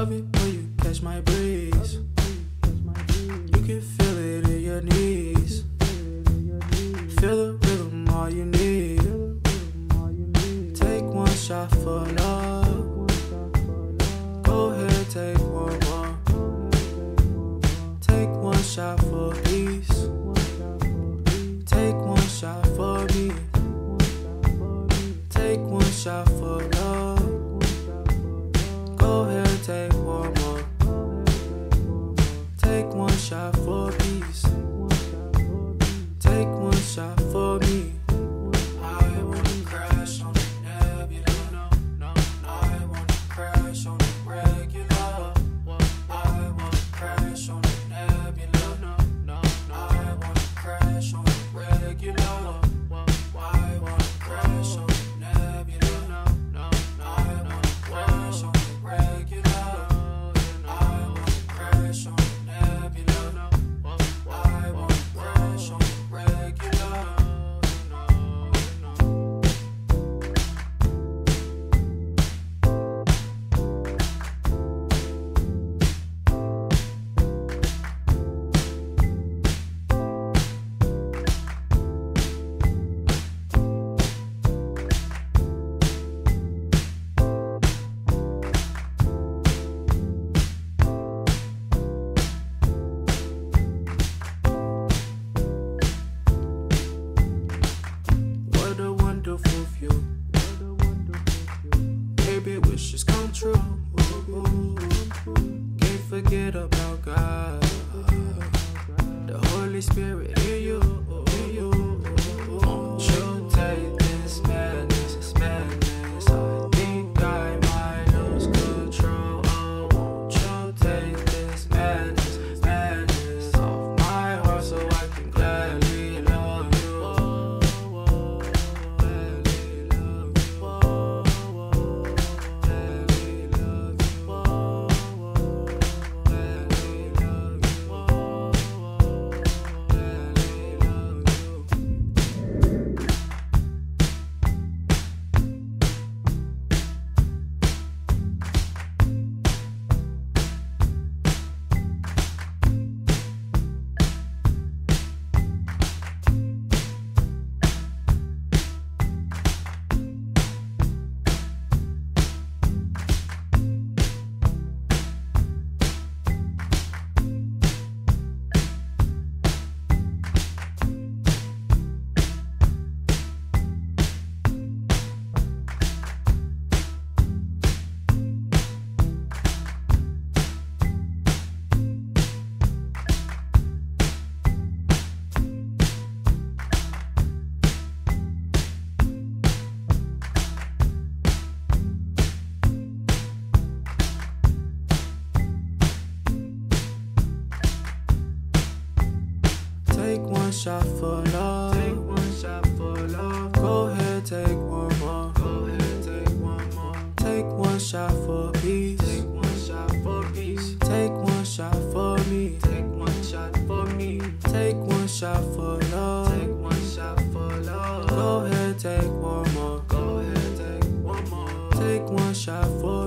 Love it when you catch my breeze. You can feel it in your knees. Feel the rhythm, all you need. Take one shot for love. Go ahead, take one more. Take one shot for Spirit in you. One shot for love. Take one shot for love. Go ahead, take one more. Go ahead, take one more. Take one shot for peace. Take one shot for peace. Take one shot for me. Take one shot for me. Take one shot for love. Take one shot for love. Go ahead, take one more. Go ahead, take one more. Take one shot for.